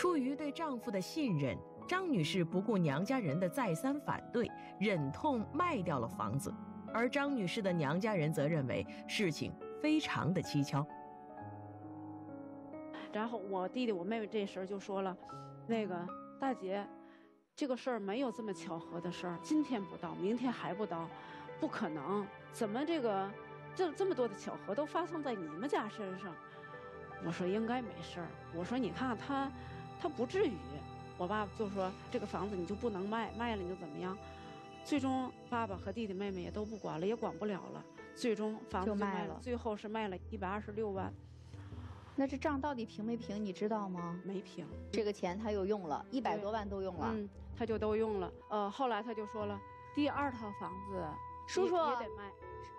出于对丈夫的信任，张女士不顾娘家人的再三反对，忍痛卖掉了房子。而张女士的娘家人则认为事情非常的蹊跷。然后我弟弟、我妹妹这时候就说了：“那个大姐，这个事儿没有这么巧合的事儿，今天不到，明天还不到，不可能。怎么这个这这么多的巧合都发生在你们家身上？”我说：“应该没事儿。”我说：“你看他，他不至于。”我爸爸就说：“这个房子你就不能卖，卖了你就怎么样？”最终，爸爸和弟弟妹妹也都不管了，也管不了了。最终房子就卖了，最后是卖了一百二十六万。那这账到底平没平？你知道吗？没平。这个钱他又用了一百多万都用了。嗯，他就都用了。呃，后来他就说了，第二套房子，叔叔也得卖。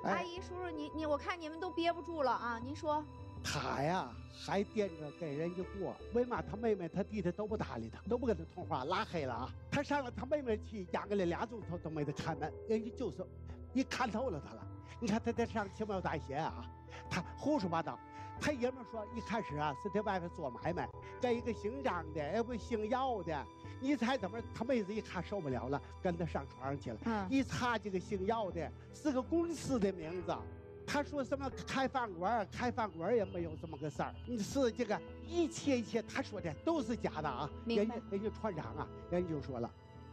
阿姨，叔叔，你你，我看你们都憋不住了啊！您说。他呀，还惦着跟人家过，为嘛他妹妹他弟弟都不搭理他，都不跟他通话，拉黑了啊！他上了他妹妹去，压个了俩钟头都没得开门，人家就是，你看透了他了。你看他在上奇妙大学啊，他胡说八道。他爷们说一开始啊是在外面做买卖，跟一个姓张的，要不姓姚的。你猜怎么？他妹子一看受不了了，跟他上床上去了。嗯，一查这个姓姚的是个公司的名字。他说什么开饭馆开饭馆也没有这么个事儿。你是这个一切一切，他说的都是假的啊！人家人家船长啊，人家就说了：“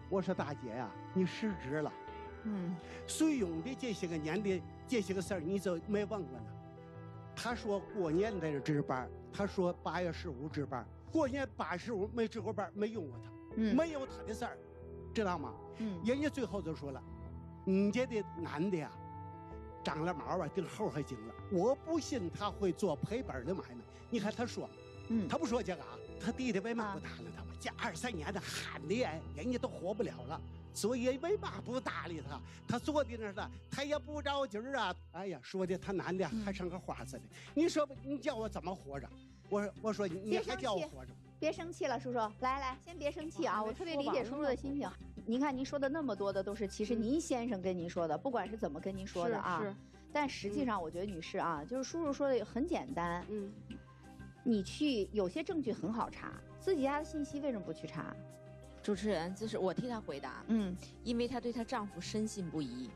我说大姐呀，你失职了。嗯，随用的这些个年的这些个事儿，你就没问过呢。他说过年在这值班，他说八月十五值班，过年八十五没值过班，没用过他，没有他的事儿，知道吗？嗯，人家最后就说了：“你家的男的呀。”长了毛啊，顶猴还精了。我不信他会做赔本的买卖。你看他说，嗯，他不说这个啊。他弟弟为嘛不搭理他嘛？这二三年的喊的，人家都活不了了，所以为嘛不搭理他？他坐在那儿了，他也不着急啊。哎呀，说的他男的还像个花似的。你说你叫我怎么活着？我我说你还叫我活着？别生气了，叔叔，来来，先别生气啊！我特别理解叔叔的心情。您看，您说的那么多的都是其实您先生跟您说的，不管是怎么跟您说的啊。是。但实际上，我觉得女士啊，就是叔叔说的很简单。嗯。你去有些证据很好查，自己家的信息为什么不去查？主持人，就是我替她回答。嗯。因为她对她丈夫深信不疑，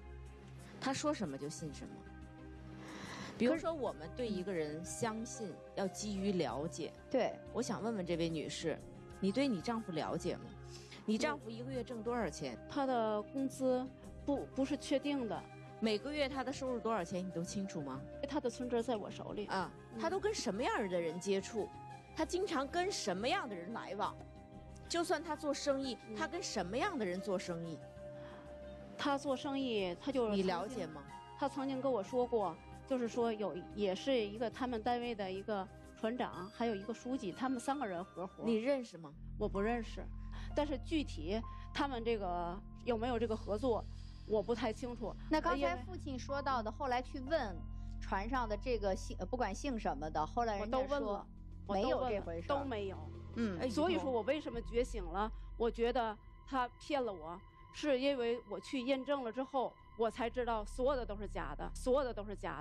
她说什么就信什么。比如说，我们对一个人相信要基于了解。对。我想问问这位女士，你对你丈夫了解吗？你丈夫一个月挣多少钱？他的工资不不是确定的，每个月他的收入多少钱你都清楚吗？他的存折在我手里啊。他都跟什么样的人接触？他经常跟什么样的人来往？就算他做生意，他跟什么样的人做生意？他做生意，他就你了解吗？他曾经跟我说过，就是说有也是一个他们单位的一个船长，还有一个书记，他们三个人合伙。你认识吗？我不认识。但是具体他们这个有没有这个合作，我不太清楚。那刚才父亲说到的，后来去问船上的这个姓，不管姓什么的，后来人家说没有这回事，都没有。嗯，所以说我为什么觉醒了？我觉得他骗了我，是因为我去验证了之后，我才知道所有的都是假的，所有的都是假的。